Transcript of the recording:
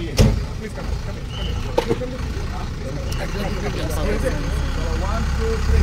here. Please come, come in, come in. One, two, three.